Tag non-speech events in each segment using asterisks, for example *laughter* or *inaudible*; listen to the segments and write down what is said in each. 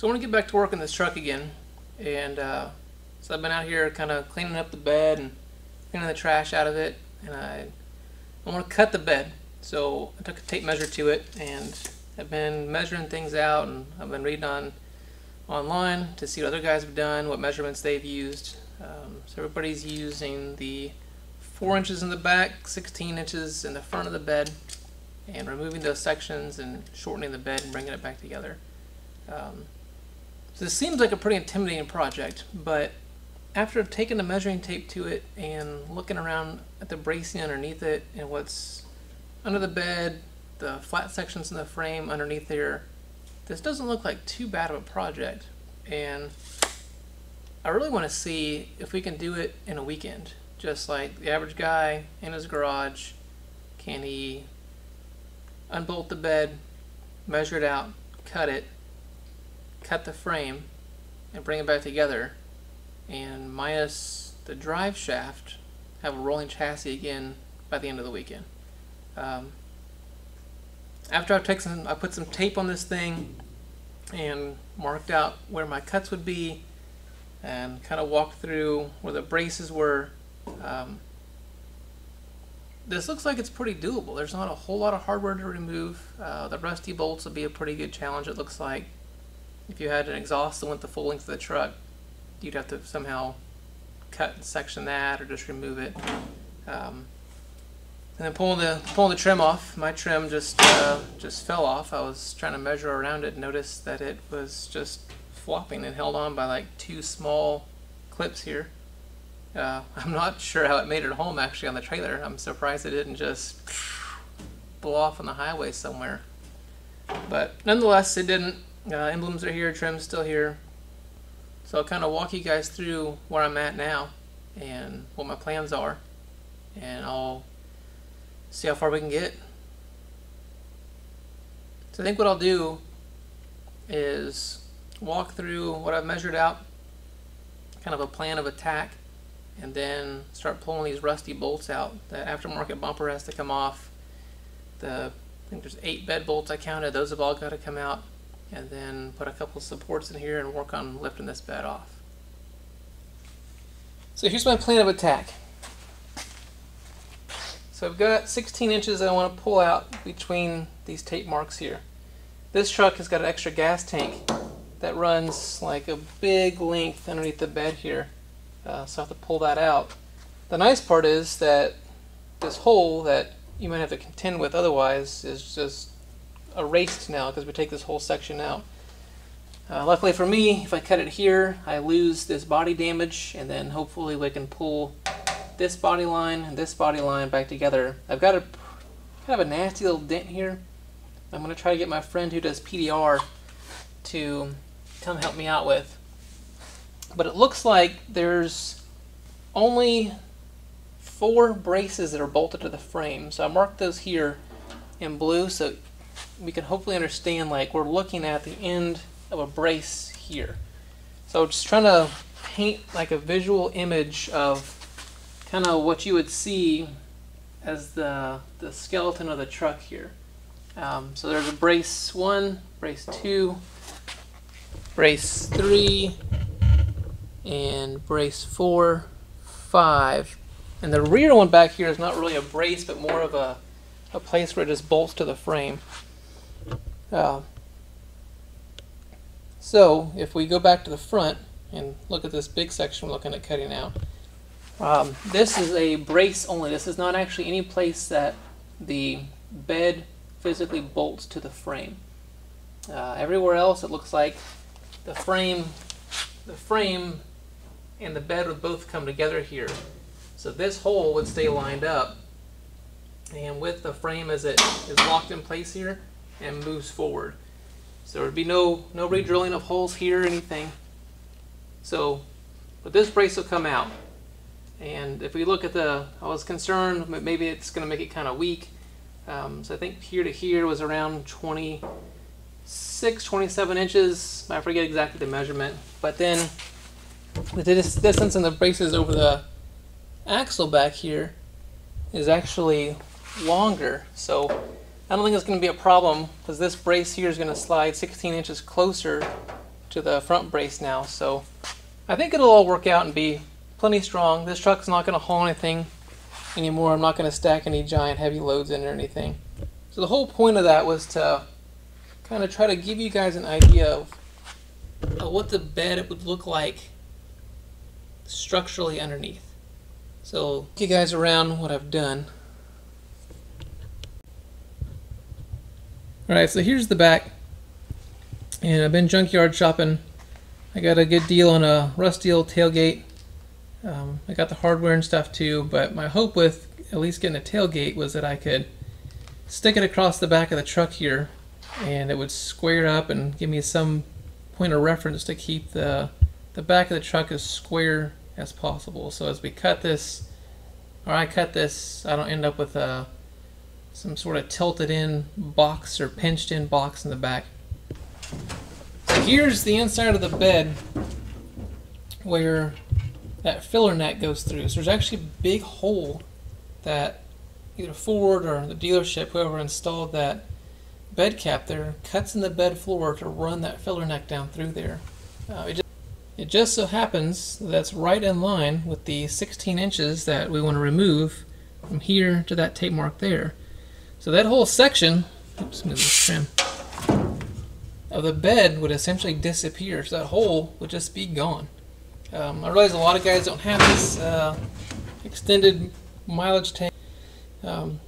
So I want to get back to work on this truck again, and uh, so I've been out here kind of cleaning up the bed and cleaning the trash out of it, and I I want to cut the bed. So I took a tape measure to it, and I've been measuring things out, and I've been reading on online to see what other guys have done, what measurements they've used. Um, so everybody's using the four inches in the back, 16 inches in the front of the bed, and removing those sections and shortening the bed and bringing it back together. Um, so this seems like a pretty intimidating project, but after taking the measuring tape to it and looking around at the bracing underneath it and what's under the bed, the flat sections in the frame underneath there, this doesn't look like too bad of a project. And I really want to see if we can do it in a weekend. Just like the average guy in his garage, can he unbolt the bed, measure it out, cut it, cut the frame, and bring it back together, and minus the drive shaft, have a rolling chassis again by the end of the weekend. Um, after I've taken some, I put some tape on this thing and marked out where my cuts would be and kind of walked through where the braces were. Um, this looks like it's pretty doable. There's not a whole lot of hardware to remove. Uh, the rusty bolts will be a pretty good challenge it looks like. If you had an exhaust that went the full length of the truck, you'd have to somehow cut and section that or just remove it. Um, and then pulling the pulling the trim off, my trim just uh, just fell off. I was trying to measure around it, noticed that it was just flopping and held on by like two small clips here. Uh, *laughs* I'm not sure how it made it home actually on the trailer. I'm surprised it didn't just *sniffs* blow off on the highway somewhere. But nonetheless, it didn't. Uh, emblems are here, trim's still here. So I'll kind of walk you guys through where I'm at now and what my plans are. And I'll see how far we can get. So I think what I'll do is walk through what I've measured out, kind of a plan of attack, and then start pulling these rusty bolts out. The aftermarket bumper has to come off. The I think there's eight bed bolts I counted. Those have all got to come out. And then put a couple supports in here and work on lifting this bed off. So here's my plan of attack. So I've got 16 inches that I want to pull out between these tape marks here. This truck has got an extra gas tank that runs like a big length underneath the bed here. Uh, so I have to pull that out. The nice part is that this hole that you might have to contend with otherwise is just erased now because we take this whole section out. Uh, luckily for me, if I cut it here, I lose this body damage and then hopefully we can pull this body line and this body line back together. I've got a kind of a nasty little dent here. I'm going to try to get my friend who does PDR to come help me out with. But it looks like there's only four braces that are bolted to the frame. So I marked those here in blue so we can hopefully understand like we're looking at the end of a brace here. So just trying to paint like a visual image of kind of what you would see as the, the skeleton of the truck here. Um, so there's a brace one, brace two, brace three, and brace four, five. And the rear one back here is not really a brace, but more of a, a place where it just bolts to the frame. Uh, so if we go back to the front and look at this big section we're looking at cutting out, um, this is a brace only. This is not actually any place that the bed physically bolts to the frame. Uh, everywhere else it looks like the frame, the frame and the bed would both come together here. So this hole would stay lined up and with the frame as it is locked in place here and moves forward. So there would be no, no re-drilling of holes here or anything. So, but this brace will come out. And if we look at the, I was concerned maybe it's going to make it kind of weak. Um, so I think here to here was around 26, 27 inches. I forget exactly the measurement. But then the distance in the braces over the axle back here is actually longer. So I don't think it's going to be a problem because this brace here is going to slide 16 inches closer to the front brace now, so I think it'll all work out and be plenty strong. This truck's not going to haul anything anymore. I'm not going to stack any giant heavy loads in or anything. So the whole point of that was to kind of try to give you guys an idea of, what the bed it would look like structurally underneath. So you guys around what I've done. Alright, so here's the back. And I've been junkyard shopping. I got a good deal on a rusty old tailgate. Um, I got the hardware and stuff too, but my hope with at least getting a tailgate was that I could stick it across the back of the truck here and it would square up and give me some point of reference to keep the the back of the truck as square as possible. So as we cut this, or I cut this, I don't end up with a some sort of tilted in box or pinched in box in the back. So here's the inside of the bed where that filler neck goes through. So there's actually a big hole that either Ford or the dealership, whoever installed that bed cap there, cuts in the bed floor to run that filler neck down through there. Uh, it, just, it just so happens that's right in line with the 16 inches that we want to remove from here to that tape mark there. So that whole section, oops, trim, of the bed would essentially disappear. So that hole would just be gone. Um, I realize a lot of guys don't have this uh, extended mileage tank, um,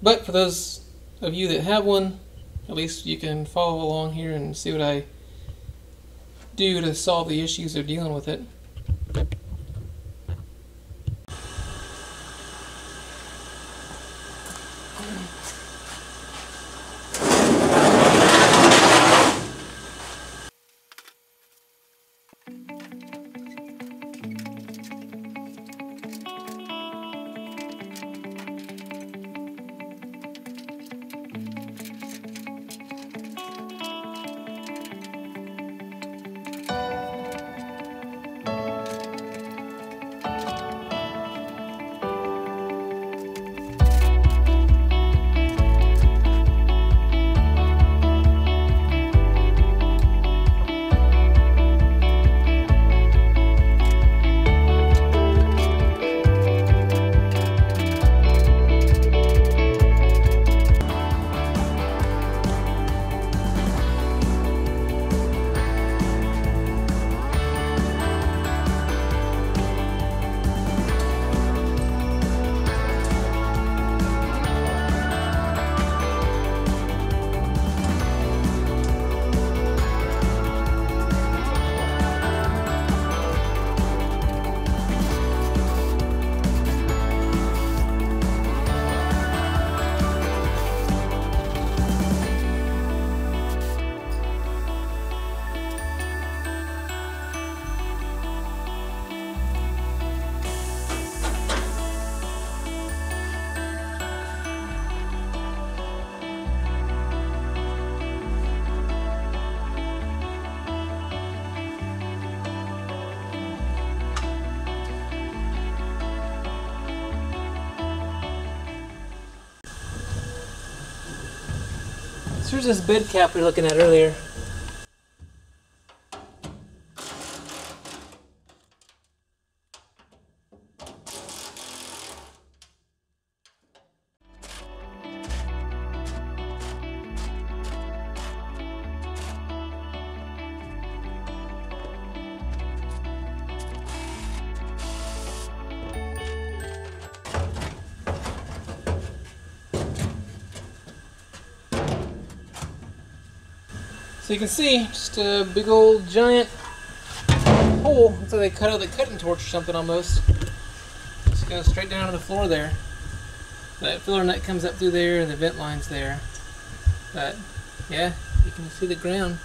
but for those of you that have one, at least you can follow along here and see what I do to solve the issues of dealing with it. Here's this bed cap we were looking at earlier. Can see, just a big old giant hole. Looks like they cut out the cutting torch or something almost. Just goes straight down to the floor there. That filler nut comes up through there and the vent line's there. But yeah, you can see the ground.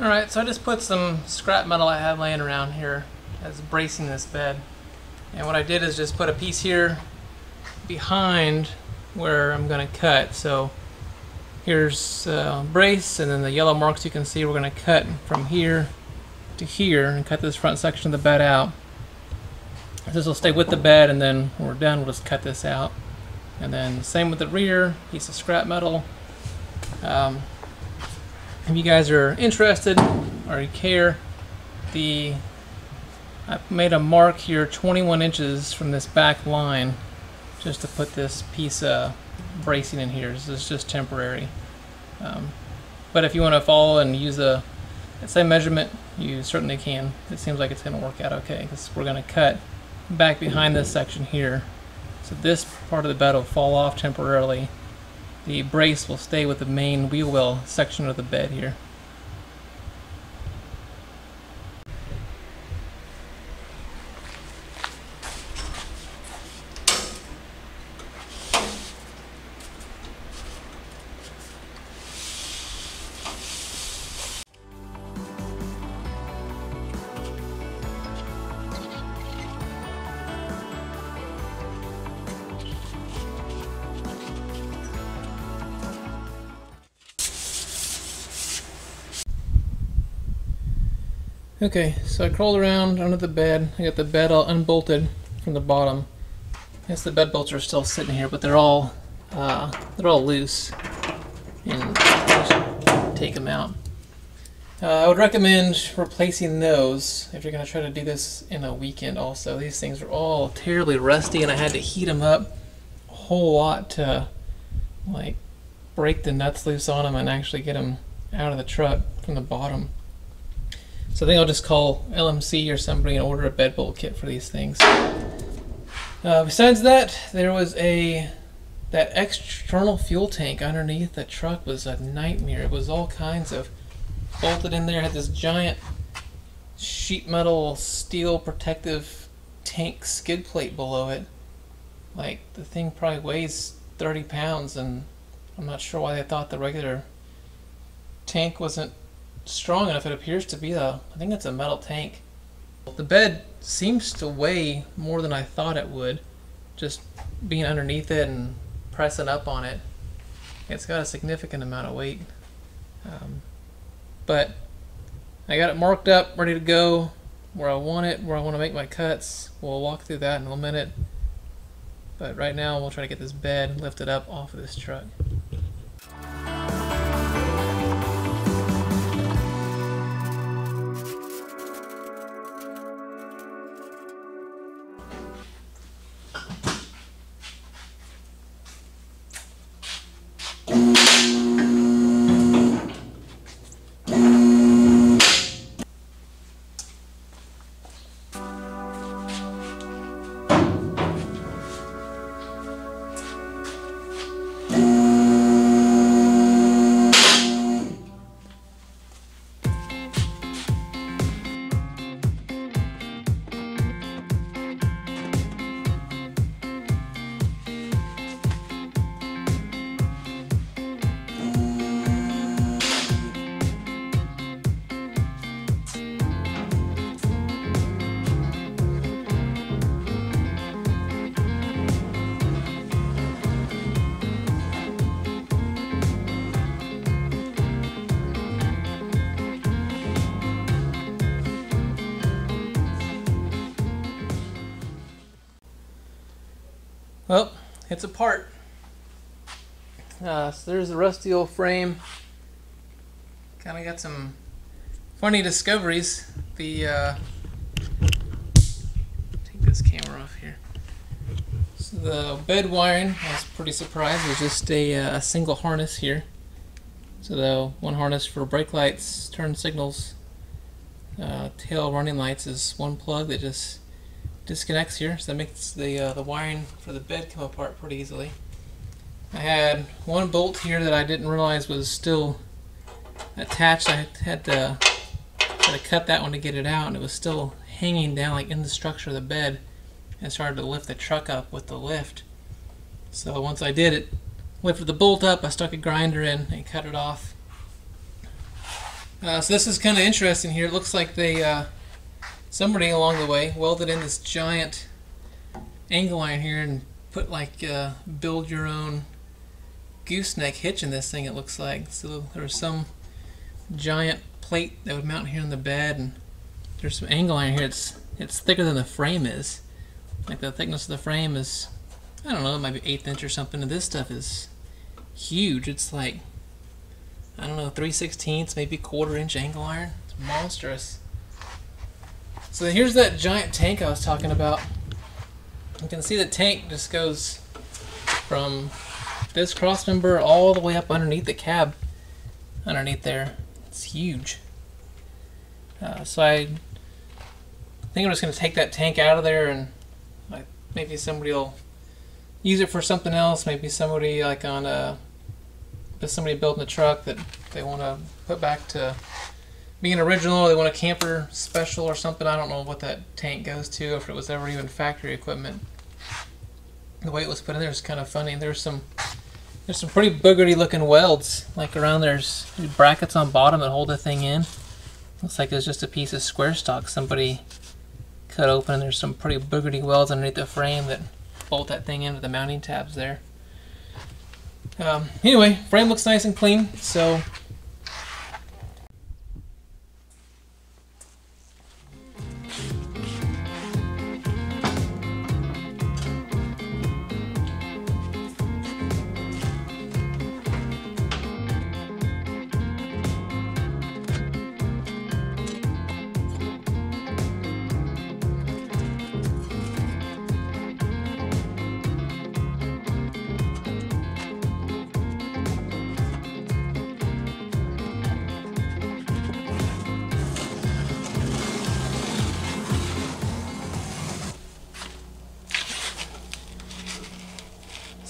Alright, so I just put some scrap metal I had laying around here as bracing this bed. And what I did is just put a piece here behind where I'm going to cut. So here's uh, brace and then the yellow marks you can see we're going to cut from here to here and cut this front section of the bed out. This will stay with the bed and then when we're done we'll just cut this out. And then same with the rear, piece of scrap metal. Um, if you guys are interested or you care, the I made a mark here 21 inches from this back line just to put this piece of bracing in here. This is just temporary. Um, but if you want to follow and use the same measurement, you certainly can. It seems like it's going to work out okay because we're going to cut back behind this section here. So this part of the bed will fall off temporarily. The brace will stay with the main wheel well section of the bed here. Okay, so I crawled around under the bed. I got the bed all unbolted from the bottom. I guess the bed bolts are still sitting here, but they're all uh, they're all loose. And just take them out. Uh, I would recommend replacing those if you're going to try to do this in a weekend also. These things are all terribly rusty and I had to heat them up a whole lot to like break the nuts loose on them and actually get them out of the truck from the bottom. So I think I'll just call LMC or somebody and order a bed bolt kit for these things. Uh, besides that, there was a that external fuel tank underneath the truck was a nightmare. It was all kinds of bolted in there. Had this giant sheet metal steel protective tank skid plate below it. Like the thing probably weighs 30 pounds, and I'm not sure why they thought the regular tank wasn't strong enough. It appears to be a, I think it's a metal tank. The bed seems to weigh more than I thought it would, just being underneath it and pressing up on it. It's got a significant amount of weight. Um, but I got it marked up, ready to go, where I want it, where I want to make my cuts. We'll walk through that in a minute. But right now, we'll try to get this bed lifted up off of this truck. It's apart. Uh, so there's the rusty old frame. Kind of got some funny discoveries. The uh, take this camera off here. So the bed wiring, I was pretty surprised. There's just a, uh, a single harness here. So the one harness for brake lights, turn signals, uh, tail running lights is one plug that just disconnects here, so that makes the uh, the wiring for the bed come apart pretty easily. I had one bolt here that I didn't realize was still attached. I had to, had to cut that one to get it out, and it was still hanging down like in the structure of the bed. And started to lift the truck up with the lift. So once I did it, lifted the bolt up, I stuck a grinder in and cut it off. Uh, so this is kind of interesting here. It looks like they, uh, somebody along the way welded in this giant angle iron here and put like uh, build your own gooseneck hitch in this thing it looks like. So there was some giant plate that would mount here in the bed and there's some angle iron here. It's, it's thicker than the frame is. Like the thickness of the frame is, I don't know, it might be eighth inch or something. And this stuff is huge. It's like I don't know, 3 16ths, maybe quarter inch angle iron. It's monstrous. So here's that giant tank I was talking about. You can see the tank just goes from this cross member all the way up underneath the cab. Underneath there. It's huge. Uh, so I think I'm just going to take that tank out of there and like, maybe somebody will use it for something else. Maybe somebody like on a somebody building a truck that they want to put back to being original, or they want a camper special or something. I don't know what that tank goes to, if it was ever even factory equipment. The way it was put in there is kind of funny. There's some there's some pretty boogery looking welds like around there's brackets on bottom that hold the thing in. Looks like it's just a piece of square stock somebody cut open and there's some pretty boogery welds underneath the frame that bolt that thing into the mounting tabs there. Um, anyway, frame looks nice and clean, so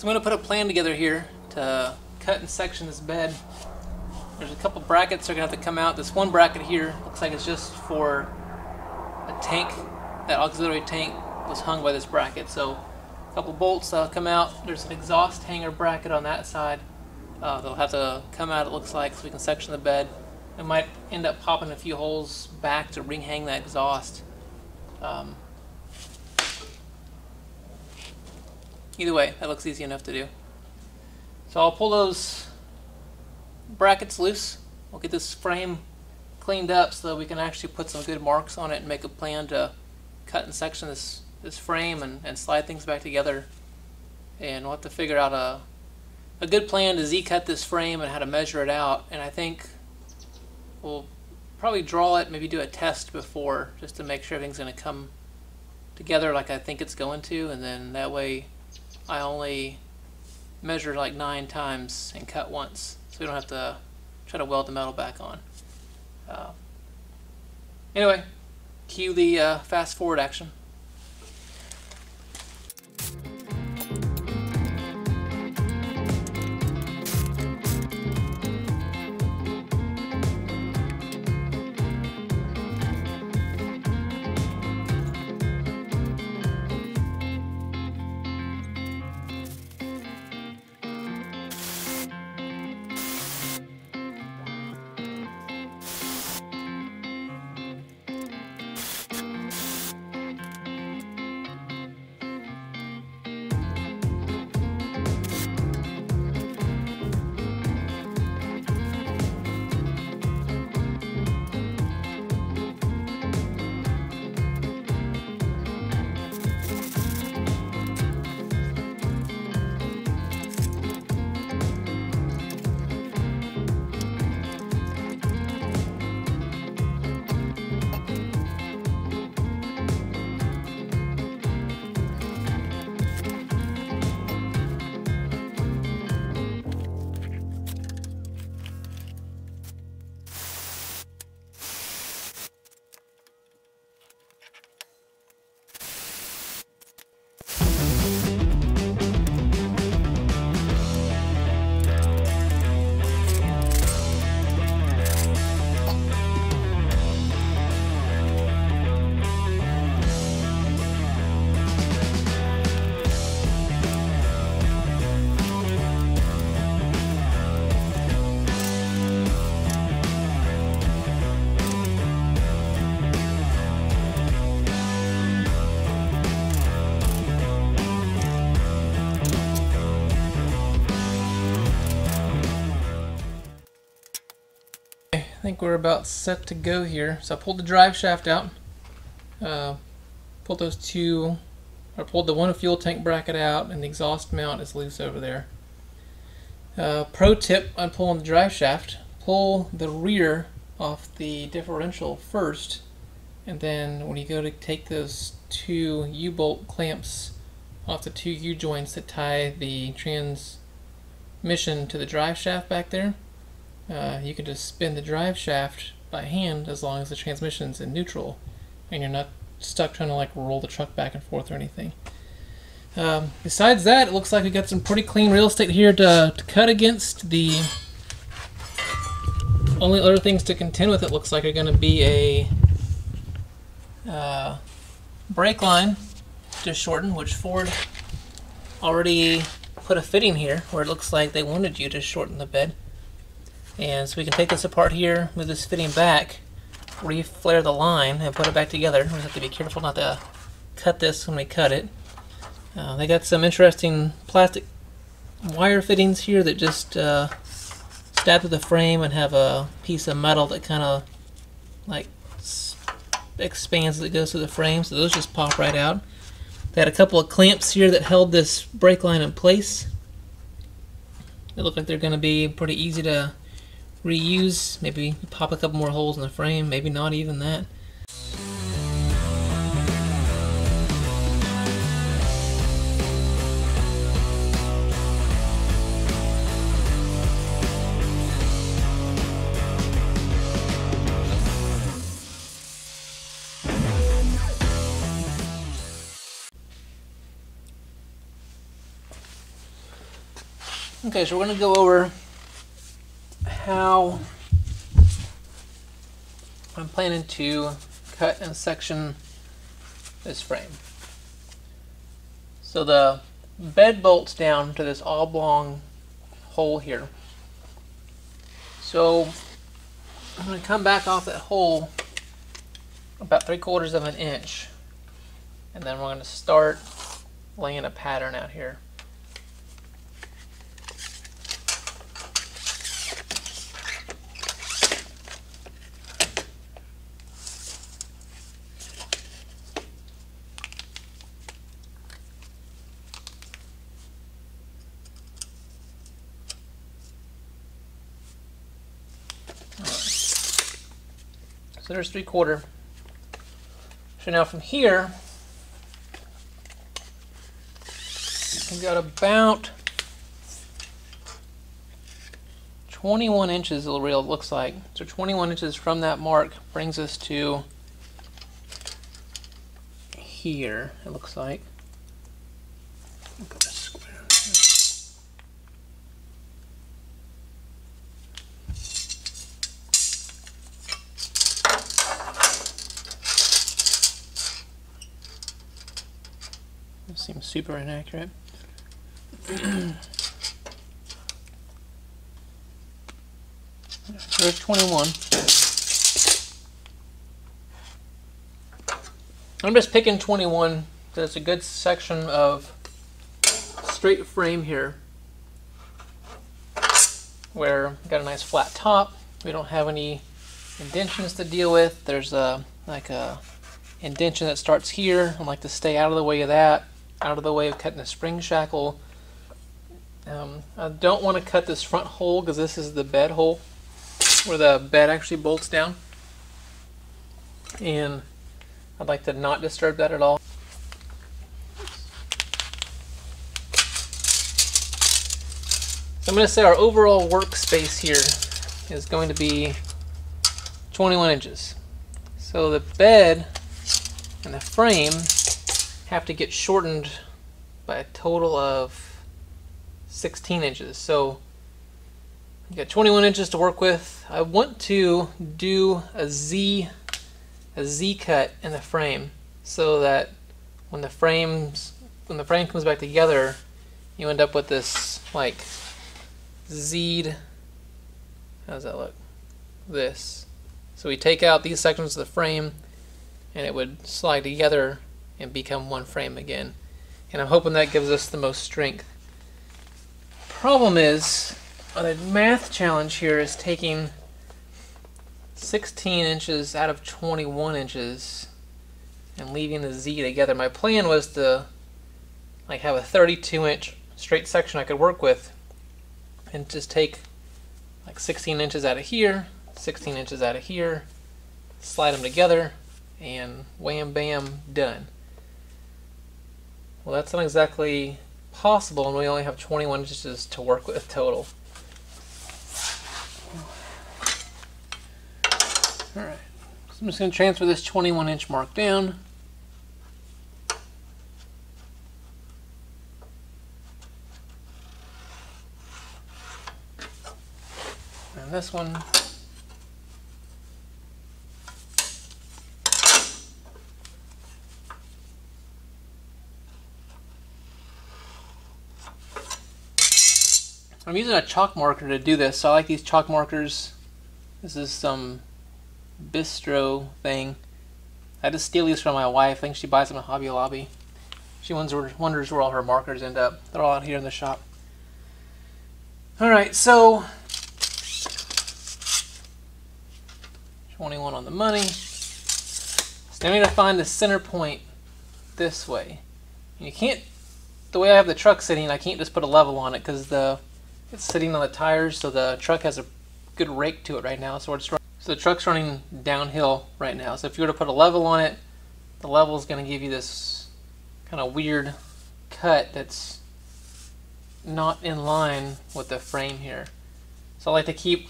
I'm going to put a plan together here to cut and section this bed. There's a couple brackets that are going to have to come out. This one bracket here looks like it's just for a tank. That auxiliary tank was hung by this bracket. So a couple bolts that'll come out. There's an exhaust hanger bracket on that side. Uh, they'll have to come out it looks like so we can section the bed. It might end up popping a few holes back to ring hang that exhaust. Um, Either way, that looks easy enough to do. So I'll pull those brackets loose. We'll get this frame cleaned up so that we can actually put some good marks on it and make a plan to cut and section this, this frame and, and slide things back together. And we'll have to figure out a, a good plan to Z-cut this frame and how to measure it out. And I think we'll probably draw it, maybe do a test before just to make sure everything's going to come together like I think it's going to. And then that way I only measure like nine times and cut once, so we don't have to try to weld the metal back on. Uh, anyway, cue the uh, fast forward action. Think we're about set to go here. So I pulled the drive shaft out, uh, pulled those two, I pulled the one fuel tank bracket out, and the exhaust mount is loose over there. Uh, pro tip on pulling the drive shaft, pull the rear off the differential first, and then when you go to take those two U-bolt clamps off the two U-joints that tie the transmission to the drive shaft back there, uh, you can just spin the drive shaft by hand as long as the transmission's in neutral and you're not stuck trying to like roll the truck back and forth or anything. Um, besides that, it looks like we got some pretty clean real estate here to, to cut against. The only other things to contend with it looks like are going to be a uh, brake line to shorten, which Ford already put a fitting here where it looks like they wanted you to shorten the bed. And so we can take this apart here, move this fitting back, reflare the line, and put it back together. We have to be careful not to cut this when we cut it. Uh, they got some interesting plastic wire fittings here that just uh, stab through the frame and have a piece of metal that kind of like expands as it goes through the frame. So those just pop right out. They had a couple of clamps here that held this brake line in place. They look like they're going to be pretty easy to reuse, maybe pop a couple more holes in the frame, maybe not even that. Okay, so we're going to go over how I'm planning to cut and section this frame. So the bed bolts down to this oblong hole here. So I'm going to come back off that hole about three quarters of an inch and then we're going to start laying a pattern out here. So there's three quarter. So now from here, we've got about 21 inches of the real looks like. So 21 inches from that mark brings us to here, it looks like. seems super inaccurate. There's 21. I'm just picking 21 because it's a good section of straight frame here where got a nice flat top. We don't have any indentions to deal with. There's a like a indention that starts here. I like to stay out of the way of that out of the way of cutting a spring shackle. Um, I don't want to cut this front hole because this is the bed hole where the bed actually bolts down. And I'd like to not disturb that at all. So I'm going to say our overall workspace here is going to be 21 inches. So the bed and the frame have to get shortened by a total of 16 inches. So you got 21 inches to work with. I want to do a Z a Z cut in the frame so that when the frames when the frame comes back together you end up with this like Z'd how does that look? This. So we take out these sections of the frame and it would slide together and become one frame again. And I'm hoping that gives us the most strength. Problem is, the math challenge here is taking 16 inches out of 21 inches and leaving the Z together. My plan was to like have a 32 inch straight section I could work with and just take like 16 inches out of here, 16 inches out of here, slide them together, and wham bam, done. Well, that's not exactly possible, and we only have 21 inches to work with total. Alright, so I'm just going to transfer this 21 inch mark down. And this one I'm using a chalk marker to do this, so I like these chalk markers. This is some bistro thing. I just steal these from my wife. I think she buys them at Hobby Lobby. She wonders where all her markers end up. They're all out here in the shop. Alright, so 21 on the money. So now I need to find the center point this way. You can't, the way I have the truck sitting, I can't just put a level on it because the it's sitting on the tires, so the truck has a good rake to it right now. So, so the truck's running downhill right now. So if you were to put a level on it, the level is going to give you this kind of weird cut that's not in line with the frame here. So I like to keep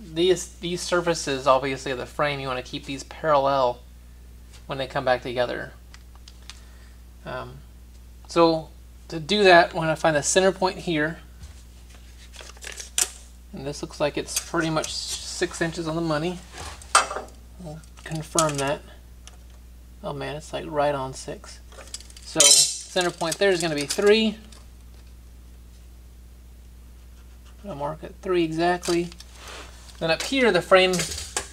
these these surfaces, obviously, of the frame. You want to keep these parallel when they come back together. Um, so to do that, I want to find the center point here. And this looks like it's pretty much six inches on the money. We'll confirm that. Oh man, it's like right on six. So center point there is going to be three. I'll mark it three exactly. Then up here, the frame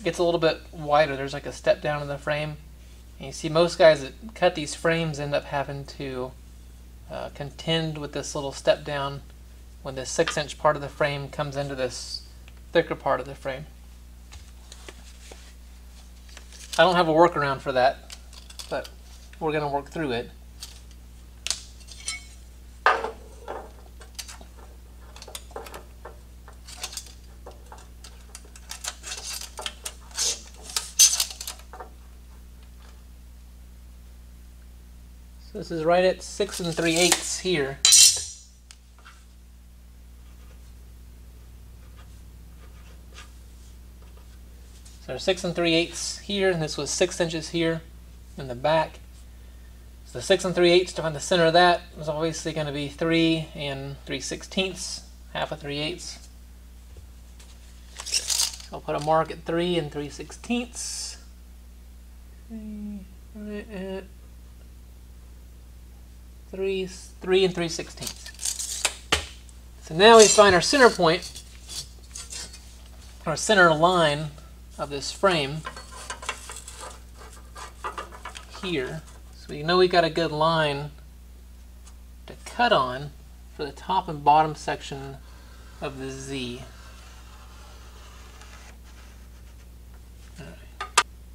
gets a little bit wider. There's like a step down in the frame. And you see most guys that cut these frames end up having to uh, contend with this little step down when the six inch part of the frame comes into this thicker part of the frame. I don't have a workaround for that, but we're going to work through it. So this is right at six and three eighths here. So six and three eighths here, and this was six inches here in the back. So the six and three eighths to find the center of that is obviously going to be three and three sixteenths, half of three eighths. So I'll put a mark at three and three sixteenths. Three, uh, three and three sixteenths. So now we find our center point, our center line of this frame here. So we know we got a good line to cut on for the top and bottom section of the Z.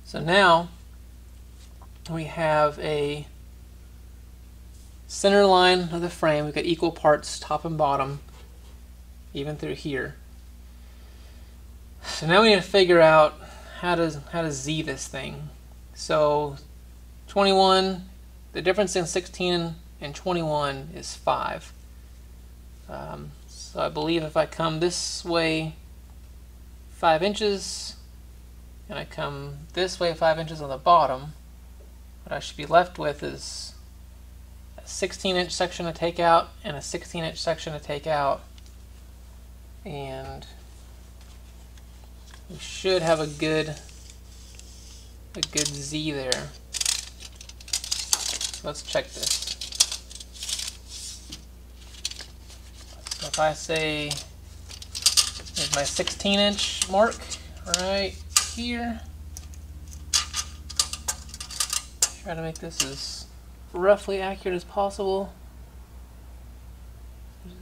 So now we have a center line of the frame. We've got equal parts top and bottom, even through here. So now we need to figure out how to how to z this thing. So 21, the difference in 16 and 21 is 5. Um, so I believe if I come this way 5 inches, and I come this way 5 inches on the bottom, what I should be left with is a 16 inch section to take out and a 16 inch section to take out. And we should have a good a good Z there. let's check this. So if I say here's my 16 inch mark right here. Try to make this as roughly accurate as possible.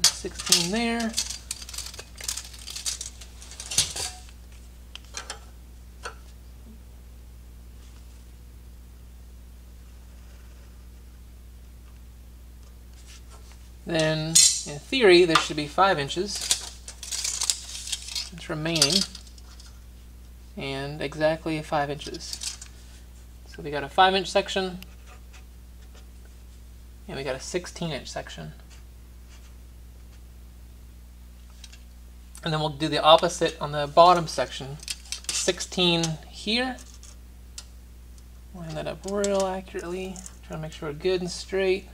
16 there. Then in theory this should be 5 inches. It's remaining. And exactly 5 inches. So we got a 5 inch section and we got a 16 inch section. And then we'll do the opposite on the bottom section. 16 here. Line that up real accurately. Try to make sure we're good and straight.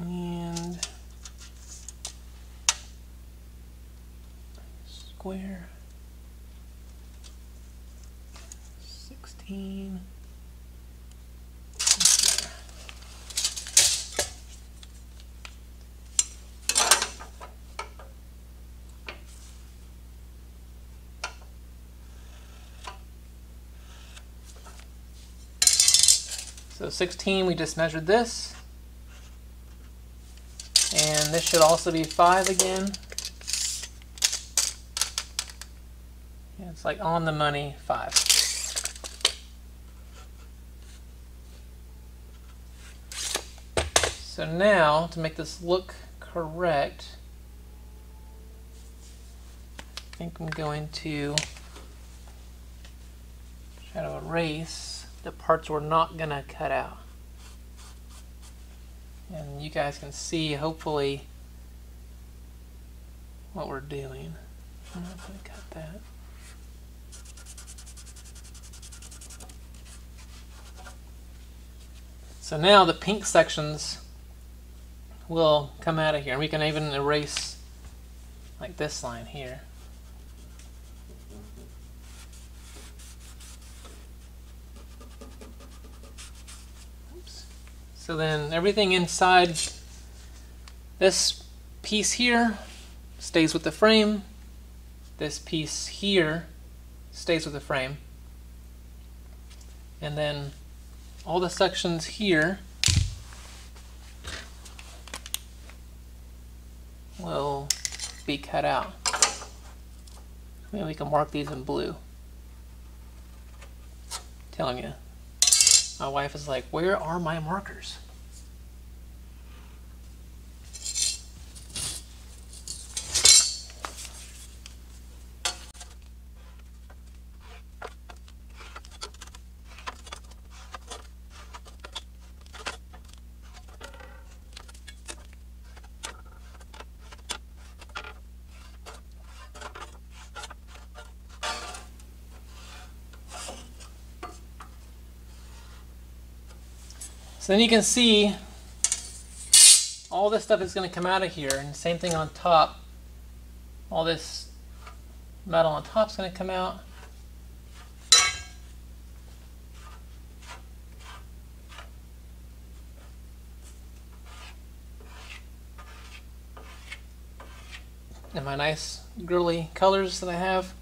And square. 16. So 16, we just measured this. This should also be 5 again. Yeah, it's like on the money, 5. So now, to make this look correct, I think I'm going to try to erase the parts we're not going to cut out. And you guys can see, hopefully, what we're doing. I'm not that. So now the pink sections will come out of here. And we can even erase like this line here. Oops. So then everything inside this piece here stays with the frame. This piece here stays with the frame. And then all the sections here will be cut out. Maybe we can mark these in blue. telling you. My wife is like, where are my markers? So then you can see all this stuff is going to come out of here and same thing on top. All this metal on top is going to come out. and my nice girly colors that I have.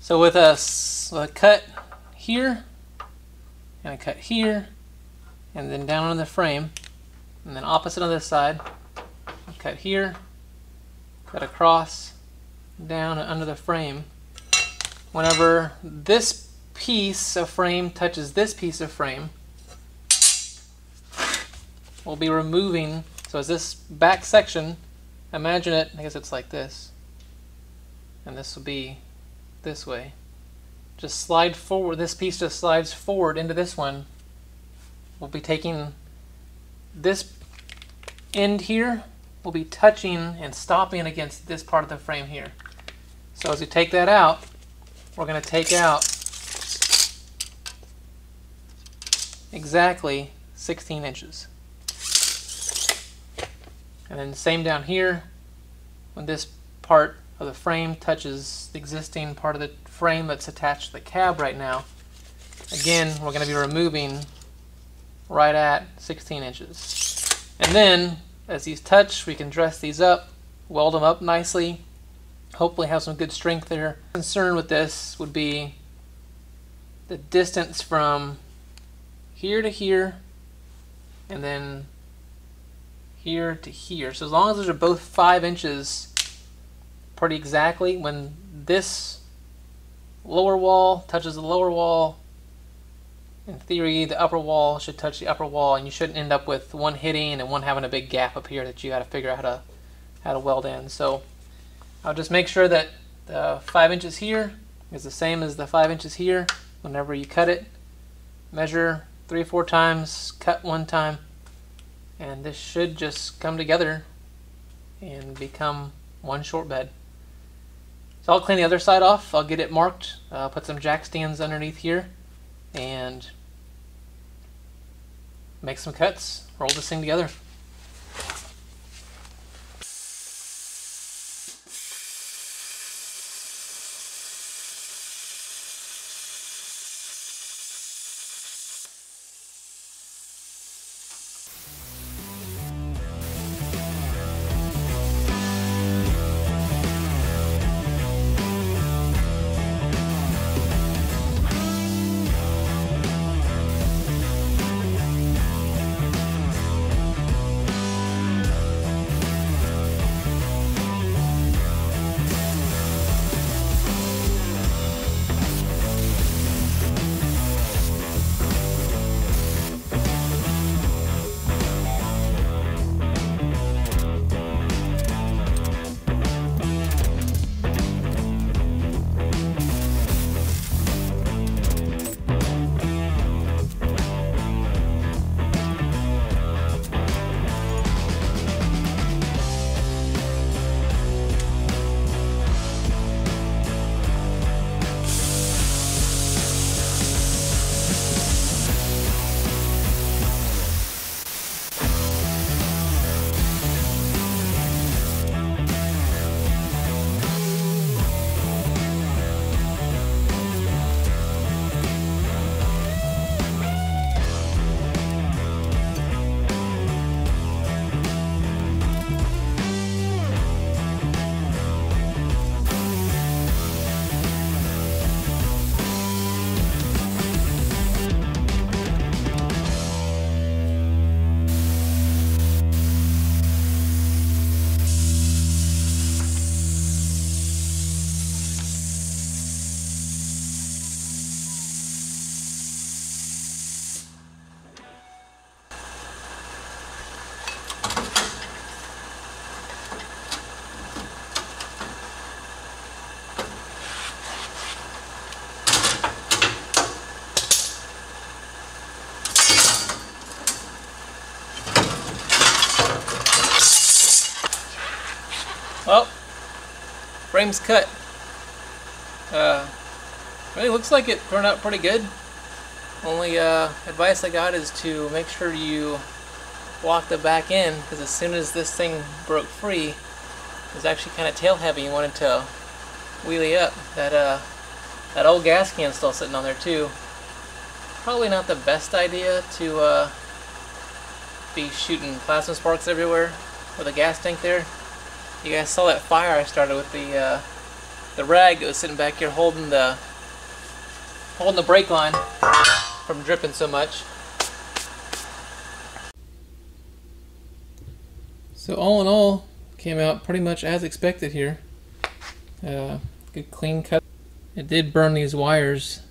So with a, a cut here, and I cut here and then down on the frame and then opposite on this side. I cut here cut across down under the frame. Whenever this piece of frame touches this piece of frame we'll be removing so as this back section imagine it I guess it's like this. And this will be this way just slide forward. This piece just slides forward into this one. We'll be taking this end here, we'll be touching and stopping against this part of the frame here. So as we take that out, we're going to take out exactly 16 inches. And then same down here, when this part of the frame touches the existing part of the frame that's attached to the cab right now. Again, we're going to be removing right at 16 inches. And then, as these touch, we can dress these up, weld them up nicely, hopefully have some good strength there. Concern with this would be the distance from here to here, and then here to here. So as long as those are both 5 inches pretty exactly. When this lower wall touches the lower wall, in theory, the upper wall should touch the upper wall, and you shouldn't end up with one hitting and one having a big gap up here that you got to figure out how to how to weld in. So I'll just make sure that the five inches here is the same as the five inches here. Whenever you cut it, measure three, or four times, cut one time, and this should just come together and become one short bed. So I'll clean the other side off. I'll get it marked, uh, put some jack stands underneath here, and make some cuts, roll this thing together. Frame's cut. Uh, really looks like it turned out pretty good. Only uh, advice I got is to make sure you lock the back in because as soon as this thing broke free, it was actually kind of tail heavy. You wanted to wheelie up. That uh, that old gas can still sitting on there too. Probably not the best idea to uh, be shooting plasma sparks everywhere with a gas tank there. You guys saw that fire I started with the uh, the rag that was sitting back here holding the holding the brake line from dripping so much. So all in all, came out pretty much as expected here. Uh, good clean cut. It did burn these wires.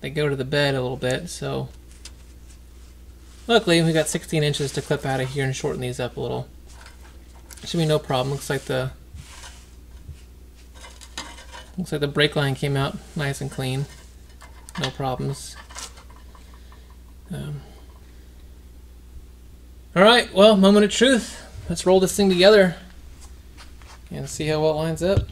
They go to the bed a little bit, so luckily we got 16 inches to clip out of here and shorten these up a little. Should be no problem. Looks like the looks like the brake line came out nice and clean. No problems. Um, all right. Well, moment of truth. Let's roll this thing together and see how well it lines up.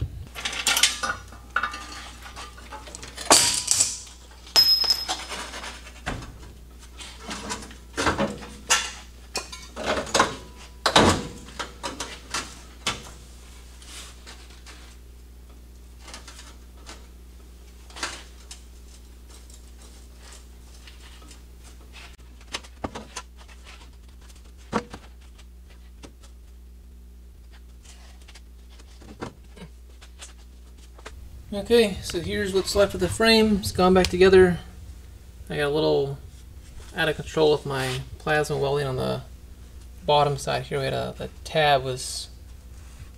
Okay, so here's what's left of the frame. It's gone back together. I got a little out of control with my plasma welding on the bottom side here. We had a the tab was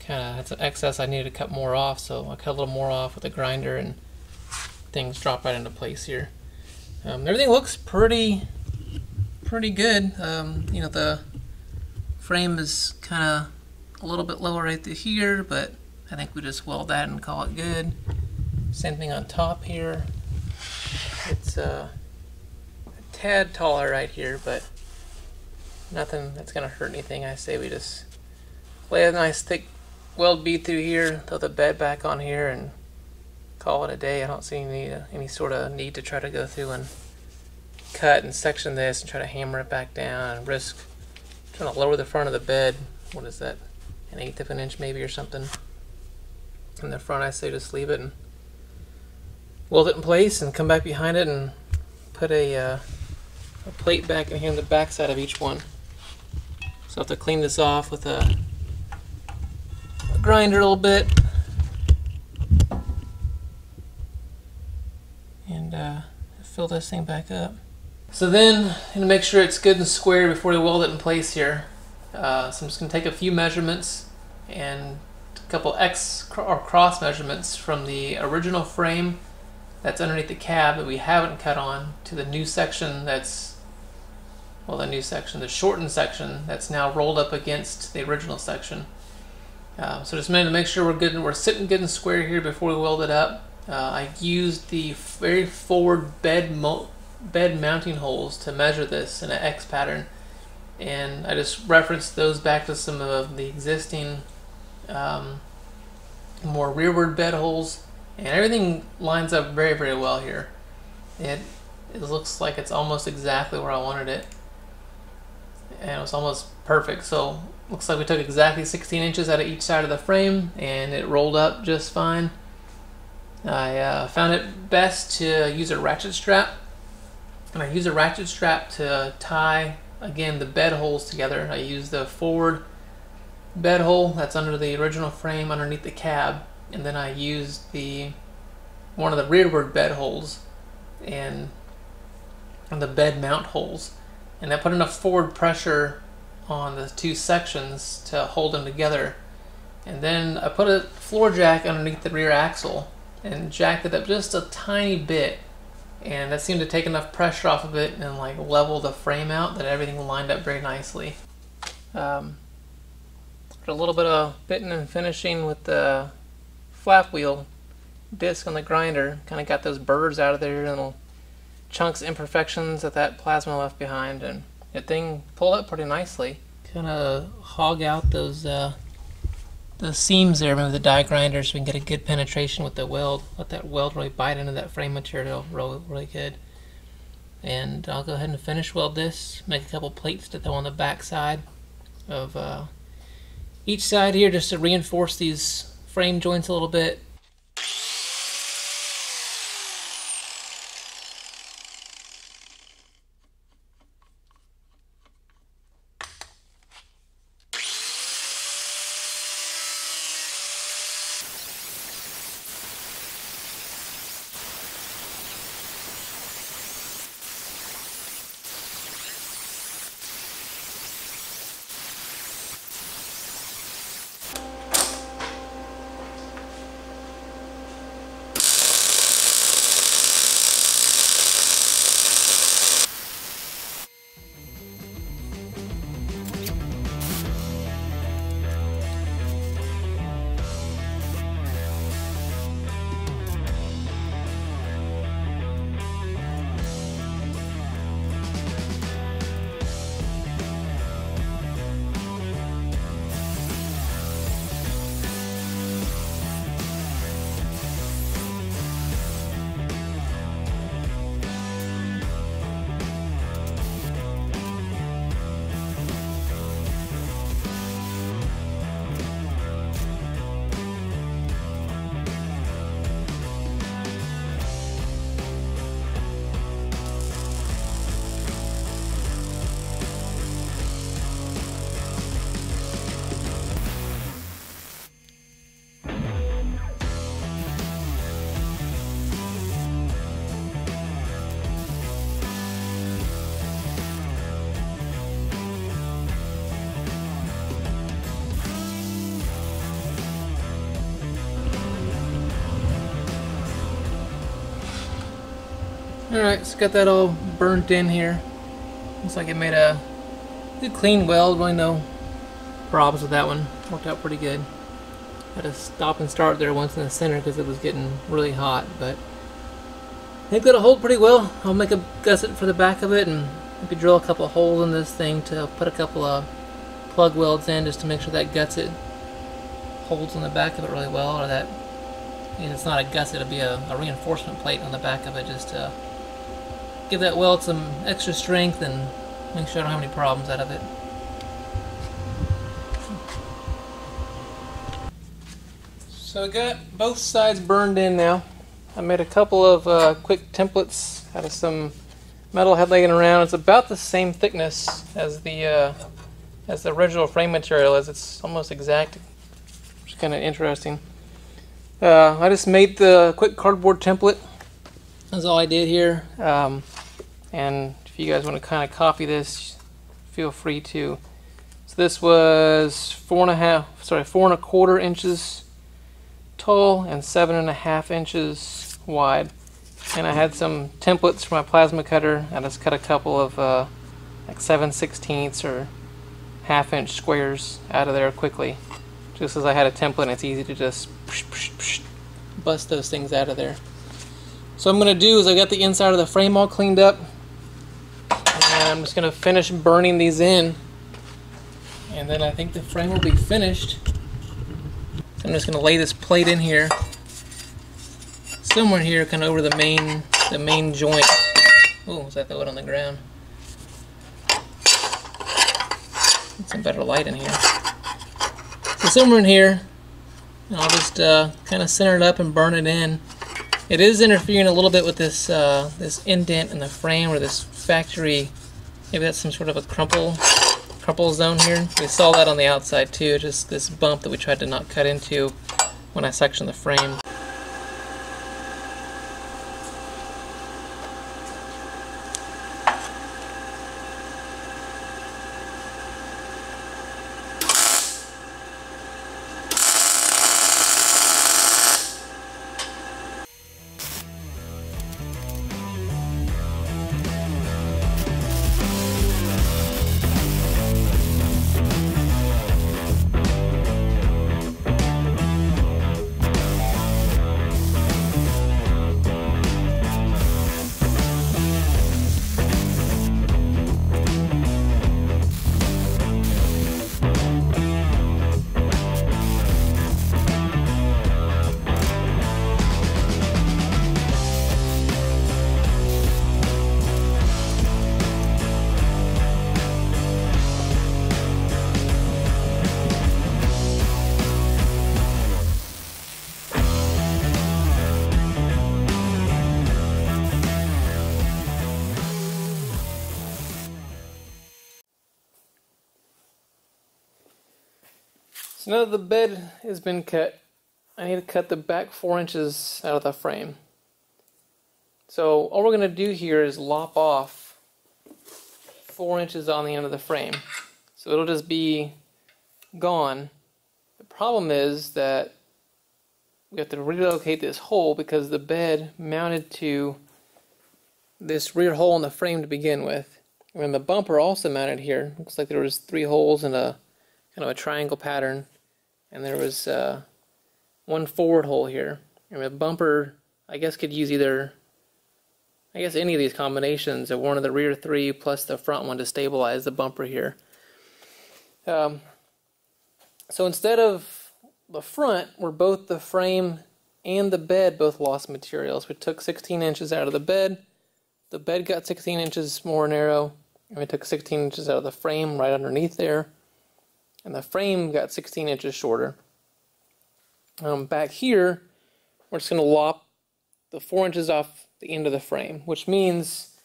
kind of had some excess. I needed to cut more off, so I cut a little more off with a grinder, and things drop right into place here. Um, everything looks pretty, pretty good. Um, you know, the frame is kind of a little bit lower right to here, but I think we just weld that and call it good. Same thing on top here. It's uh, a tad taller right here, but nothing that's gonna hurt anything. I say we just lay a nice thick weld bead through here, throw the bed back on here, and call it a day. I don't see any uh, any sort of need to try to go through and cut and section this and try to hammer it back down and risk trying to lower the front of the bed. What is that? An eighth of an inch maybe or something. In the front, I say just leave it and weld it in place and come back behind it and put a, uh, a plate back in here on the back side of each one. So I have to clean this off with a, a grinder a little bit. And uh, fill this thing back up. So then, I'm gonna make sure it's good and square before we weld it in place here. Uh, so I'm just gonna take a few measurements and a couple X or cross measurements from the original frame that's underneath the cab that we haven't cut on to the new section that's, well the new section, the shortened section that's now rolled up against the original section. Uh, so just minute to make sure we're good we're sitting good and square here before we weld it up. Uh, I used the very forward bed bed mounting holes to measure this in an X pattern and I just referenced those back to some of the existing um, more rearward bed holes and everything lines up very very well here. It, it looks like it's almost exactly where I wanted it. And it's almost perfect. So looks like we took exactly 16 inches out of each side of the frame and it rolled up just fine. I uh, found it best to use a ratchet strap. And I use a ratchet strap to tie again the bed holes together. I use the forward bed hole that's under the original frame underneath the cab and then I used the one of the rearward bed holes and the bed mount holes. And I put enough forward pressure on the two sections to hold them together. And then I put a floor jack underneath the rear axle and jacked it up just a tiny bit. And that seemed to take enough pressure off of it and like level the frame out that everything lined up very nicely. Um, a little bit of bitting and finishing with the flap wheel disc on the grinder. Kind of got those burrs out of there, little chunks, imperfections that that plasma left behind, and the thing pulled up pretty nicely. Kind of hog out those uh, the seams there with the die grinder so we can get a good penetration with the weld. Let that weld really bite into that frame material really, really good. And I'll go ahead and finish weld this. Make a couple plates to throw on the back side of uh, each side here just to reinforce these frame joints a little bit. Alright, so got that all burnt in here. Looks like it made a good clean weld, really no problems with that one. Worked out pretty good. Had to stop and start there once in the center because it was getting really hot, but I think that'll hold pretty well. I'll make a gusset for the back of it and maybe drill a couple holes in this thing to put a couple of plug welds in just to make sure that gusset holds on the back of it really well or that it's not a gusset, it'll be a, a reinforcement plate on the back of it just to give that weld some extra strength and make sure I don't have any problems out of it. So I got both sides burned in now. I made a couple of uh, quick templates out of some metal head laying around. It's about the same thickness as the uh, as the original frame material, as it's almost exact, which is kind of interesting. Uh, I just made the quick cardboard template. That's all I did here. Um, and if you guys want to kind of copy this, feel free to. So this was four and a half, sorry, four and a quarter inches tall and seven and a half inches wide. And I had some templates for my plasma cutter. I just cut a couple of uh, like 7 sixteenths or half inch squares out of there quickly. Just as I had a template and it's easy to just bust those things out of there. So I'm going to do is I got the inside of the frame all cleaned up. I'm just going to finish burning these in. And then I think the frame will be finished. So I'm just going to lay this plate in here. Somewhere here, kind of over the main, the main joint. Oh, was that the wood on the ground? Get some better light in here. So somewhere in here, I'll just uh, kind of center it up and burn it in. It is interfering a little bit with this uh, this indent in the frame or this factory. Maybe that's some sort of a crumple crumple zone here. We saw that on the outside too, just this bump that we tried to not cut into when I sectioned the frame. So now that the bed has been cut, I need to cut the back four inches out of the frame. So all we're going to do here is lop off four inches on the end of the frame. So it'll just be gone. The problem is that we have to relocate this hole because the bed mounted to this rear hole in the frame to begin with. And the bumper also mounted here. Looks like there was three holes in a kind of a triangle pattern and there was uh, one forward hole here. And the bumper, I guess, could use either, I guess, any of these combinations of one of the rear three plus the front one to stabilize the bumper here. Um, so instead of the front, where both the frame and the bed both lost materials, we took 16 inches out of the bed. The bed got 16 inches more narrow, and we took 16 inches out of the frame right underneath there and the frame got 16 inches shorter. Um, back here, we're just going to lop the 4 inches off the end of the frame, which means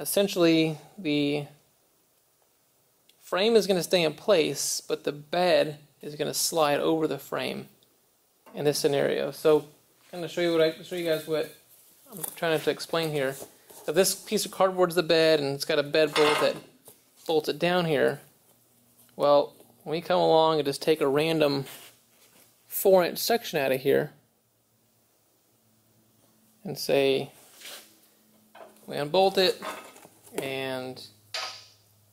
essentially the frame is going to stay in place, but the bed is going to slide over the frame in this scenario. So I'm going to show you what I show you guys what I'm trying to explain here. So this piece of cardboard is the bed, and it's got a bed bolt that bolts it down here. Well, we come along and just take a random 4 inch section out of here and say we unbolt it, and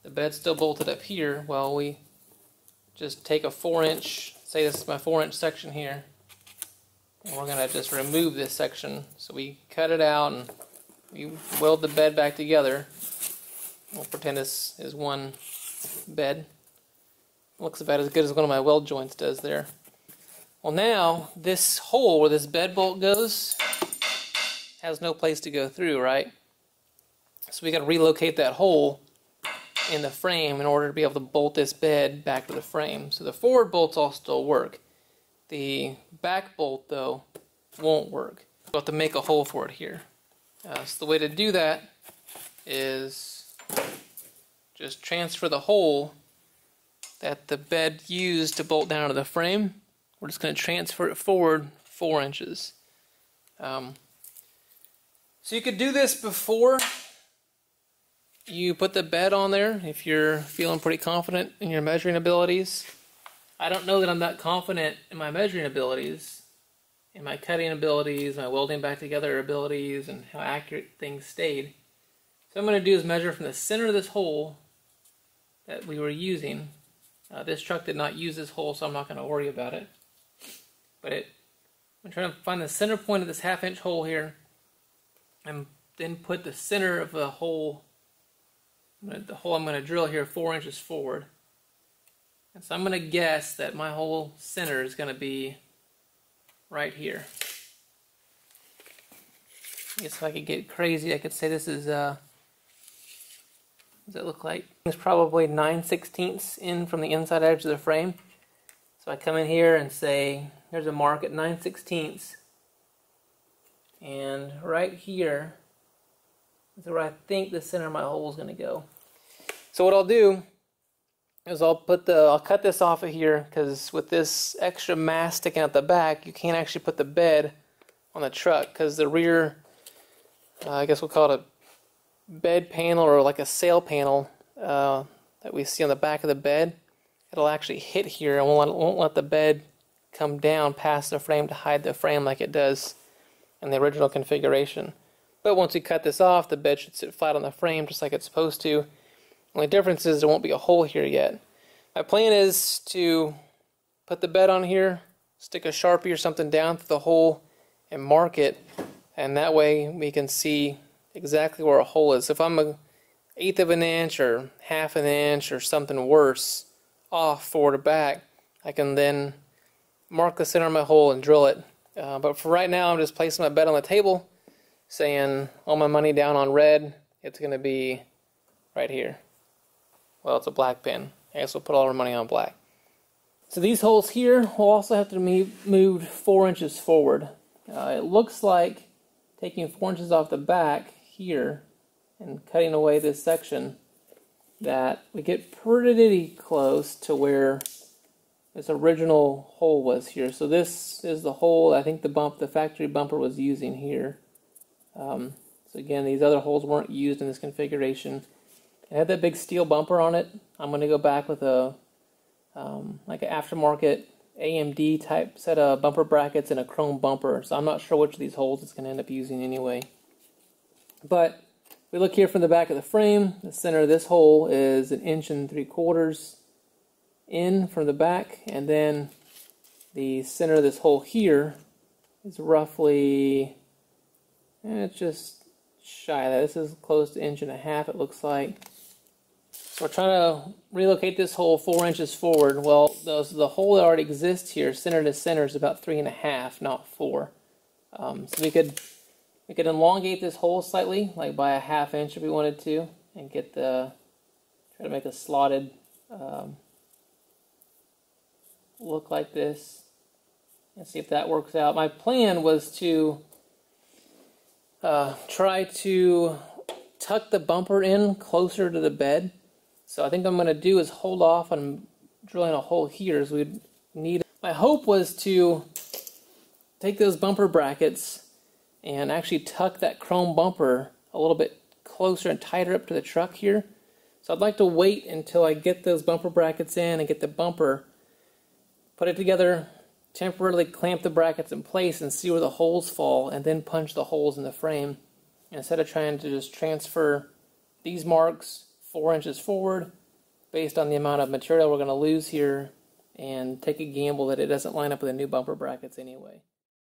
the bed's still bolted up here. Well, we just take a four inch, say this is my four inch section here, and we're gonna just remove this section. So we cut it out and we weld the bed back together. We'll pretend this is one bed. Looks about as good as one of my weld joints does there. Well now, this hole where this bed bolt goes has no place to go through, right? So we got to relocate that hole in the frame in order to be able to bolt this bed back to the frame. So the forward bolts all still work. The back bolt, though, won't work. We'll have to make a hole for it here. Uh, so the way to do that is just transfer the hole that the bed used to bolt down to the frame. We're just going to transfer it forward four inches. Um, so you could do this before you put the bed on there if you're feeling pretty confident in your measuring abilities. I don't know that I'm that confident in my measuring abilities, in my cutting abilities, my welding back together abilities, and how accurate things stayed. So I'm going to do is measure from the center of this hole that we were using. Uh, this truck did not use this hole, so I'm not going to worry about it. But it, I'm trying to find the center point of this half inch hole here, and then put the center of the hole the hole I'm going to drill here four inches forward. And so I'm going to guess that my hole center is going to be right here. I guess if I could get crazy, I could say this is, uh, does it look like? It's probably 9 sixteenths in from the inside edge of the frame. So I come in here and say, there's a mark at 9 sixteenths. And right here is where I think the center of my hole is going to go. So what I'll do is I'll put the I'll cut this off of here because with this extra mass sticking out the back, you can't actually put the bed on the truck because the rear, uh, I guess we'll call it a bed panel or like a sail panel uh, that we see on the back of the bed. It'll actually hit here and won't let, won't let the bed come down past the frame to hide the frame like it does in the original configuration. But once we cut this off, the bed should sit flat on the frame just like it's supposed to only difference is there won't be a hole here yet. My plan is to put the bed on here, stick a Sharpie or something down through the hole and mark it, and that way we can see exactly where a hole is. If I'm a eighth of an inch or half an inch or something worse off forward or back, I can then mark the center of my hole and drill it. Uh, but for right now, I'm just placing my bed on the table, saying all my money down on red. It's going to be right here. Well, it's a black pin. I guess we'll put all our money on black. So these holes here will also have to be moved four inches forward. Uh, it looks like taking four inches off the back here and cutting away this section that we get pretty close to where this original hole was here. So this is the hole I think the bump, the factory bumper was using here. Um, so again, these other holes weren't used in this configuration. It had that big steel bumper on it. I'm going to go back with a um, like an aftermarket AMD type set of bumper brackets and a chrome bumper. So I'm not sure which of these holes it's going to end up using anyway. But we look here from the back of the frame. The center of this hole is an inch and three quarters in from the back, and then the center of this hole here is roughly, eh, it's just shy of that. This is close to inch and a half, it looks like. So We're trying to relocate this hole four inches forward. Well, those, the hole that already exists here, center to center, is about three and a half, not four. Um, so we could we could elongate this hole slightly, like by a half inch if we wanted to, and get the try to make a slotted um, look like this, and see if that works out. My plan was to uh, try to tuck the bumper in closer to the bed so I think I'm going to do is hold off on drilling a hole here as we need. My hope was to take those bumper brackets and actually tuck that chrome bumper a little bit closer and tighter up to the truck here. So I'd like to wait until I get those bumper brackets in and get the bumper, put it together, temporarily clamp the brackets in place and see where the holes fall and then punch the holes in the frame instead of trying to just transfer these marks four inches forward based on the amount of material we're going to lose here and take a gamble that it doesn't line up with the new bumper brackets anyway.